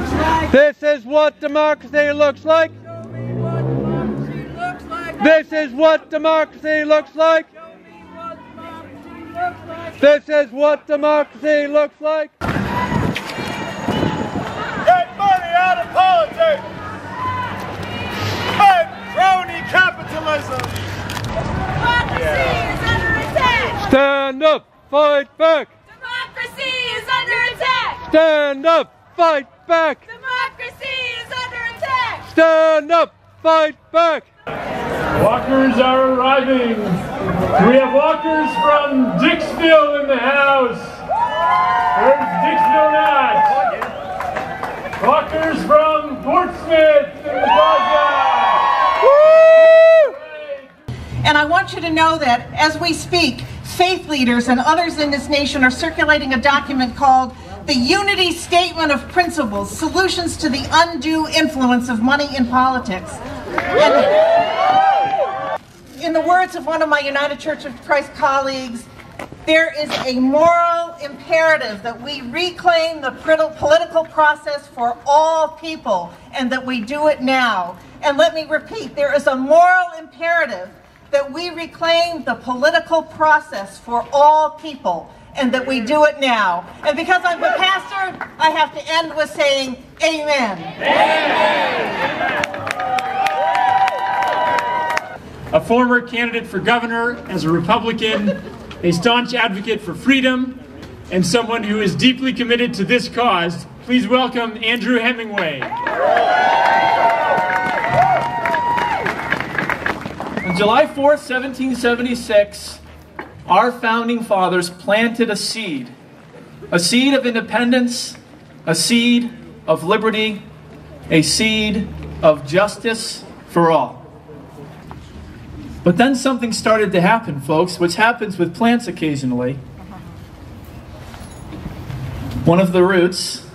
looks like. This is what democracy looks like. What democracy looks like. This is what democracy looks like. What democracy looks like. This is what democracy looks like. Get money out of politics! End crony capitalism! Democracy is under attack! Stand up, fight back. Democracy is under attack! Stand up, fight back. Democracy is under attack! Stand up, fight back. Walkers are arriving! We have walkers from Dixville in the house! Where's Dixville at? Walkers from Portsmouth in the plaza! And I want you to know that as we speak, faith leaders and others in this nation are circulating a document called the Unity Statement of Principles Solutions to the Undue Influence of Money in Politics. And in the words of one of my United Church of Christ colleagues, there is a moral imperative that we reclaim the political process for all people and that we do it now. And let me repeat, there is a moral imperative that we reclaim the political process for all people and that we do it now. And because I'm a pastor, I have to end with saying amen. a former candidate for governor as a Republican, a staunch advocate for freedom, and someone who is deeply committed to this cause. Please welcome Andrew Hemingway. July 4th, 1776, our founding fathers planted a seed a seed of independence, a seed of liberty, a seed of justice for all. But then something started to happen, folks, which happens with plants occasionally. One of the roots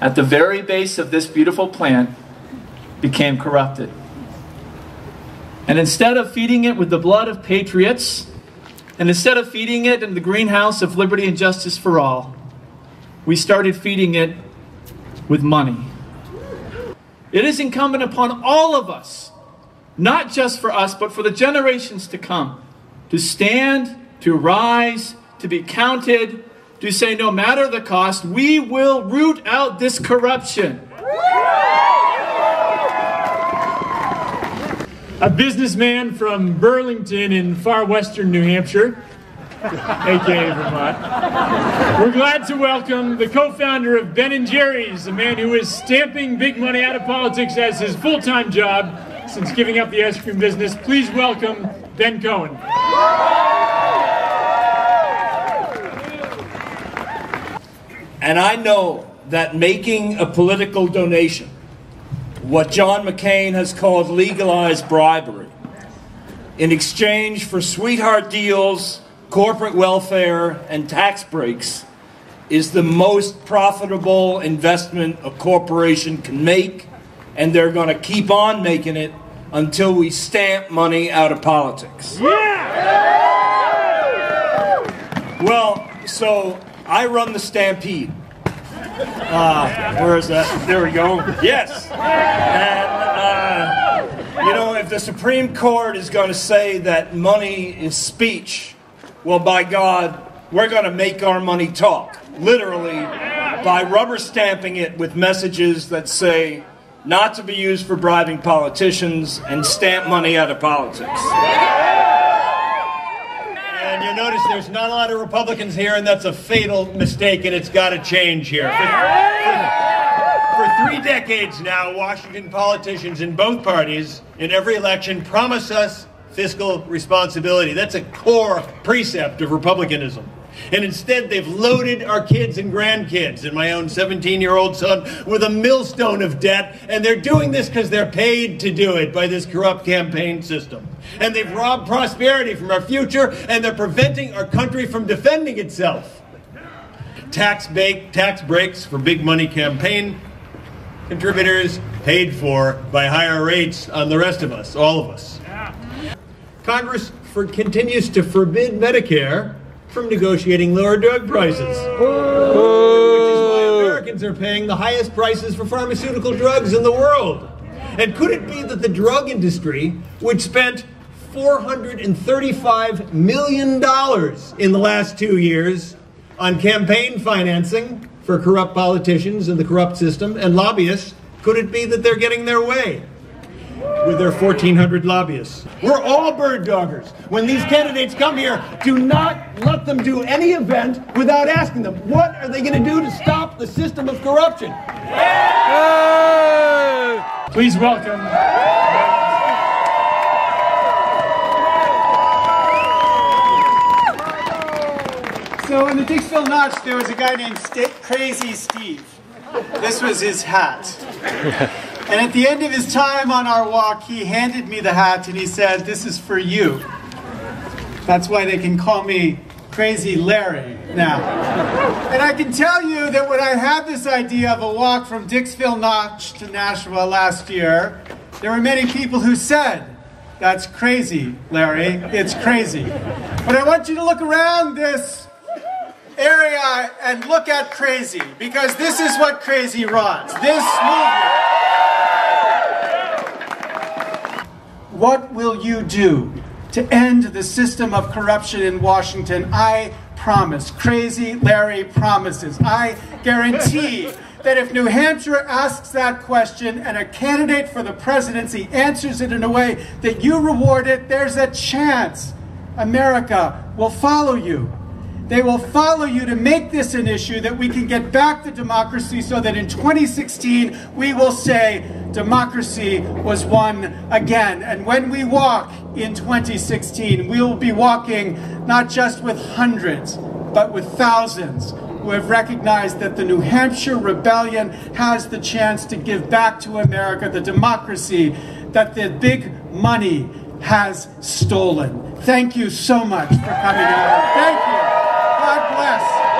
at the very base of this beautiful plant became corrupted. And instead of feeding it with the blood of patriots, and instead of feeding it in the greenhouse of liberty and justice for all, we started feeding it with money. It is incumbent upon all of us, not just for us, but for the generations to come, to stand, to rise, to be counted, to say, no matter the cost, we will root out this corruption. A businessman from Burlington in far western New Hampshire, aka Vermont. We're glad to welcome the co-founder of Ben and Jerry's, a man who is stamping big money out of politics as his full-time job since giving up the ice cream business. Please welcome Ben Cohen. And I know that making a political donation, what John McCain has called legalized bribery, in exchange for sweetheart deals, corporate welfare, and tax breaks, is the most profitable investment a corporation can make, and they're going to keep on making it until we stamp money out of politics. Well, so I run the Stampede. Uh, where is that? There we go. Yes. And, uh, you know, if the Supreme Court is going to say that money is speech, well, by God, we're going to make our money talk. Literally, by rubber stamping it with messages that say not to be used for bribing politicians and stamp money out of politics. And you notice there's not a lot of Republicans here, and that's a fatal mistake, and it's got to change here. For, three decades now, Washington politicians in both parties, in every election, promise us fiscal responsibility. That's a core precept of Republicanism. And instead, they've loaded our kids and grandkids and my own 17 year old son with a millstone of debt. And they're doing this because they're paid to do it by this corrupt campaign system. And they've robbed prosperity from our future, and they're preventing our country from defending itself. Tax, ba- tax breaks for big money campaign contributors paid for by higher rates on the rest of us, all of us. Congress for, continues to forbid Medicare from negotiating lower drug prices. Which is why Americans are paying the highest prices for pharmaceutical drugs in the world. And could it be that the drug industry, which spent $435 million in the last two years on campaign financing for corrupt politicians and the corrupt system and lobbyists, could it be that they're getting their way? With their 1,400 lobbyists. We're all bird doggers. When these candidates come here, do not let them do any event without asking them, what are they going to do to stop the system of corruption? Please welcome. So in the Dixville Notch, there was a guy named St- Crazy Steve. This was his hat. And at the end of his time on our walk, he handed me the hat and he said, This is for you. That's why they can call me Crazy Larry now. And I can tell you that when I had this idea of a walk from Dixville Notch to Nashua last year, there were many people who said, That's crazy, Larry. It's crazy. But I want you to look around this area and look at crazy because this is what crazy runs. This movement. What will you do to end the system of corruption in Washington? I promise. Crazy Larry promises. I guarantee that if New Hampshire asks that question and a candidate for the presidency answers it in a way that you reward it, there's a chance America will follow you. They will follow you to make this an issue that we can get back to democracy so that in 2016 we will say democracy was won again. And when we walk in 2016, we will be walking not just with hundreds, but with thousands who have recognized that the New Hampshire Rebellion has the chance to give back to America the democracy that the big money has stolen. Thank you so much for coming out. Thank you. God bless.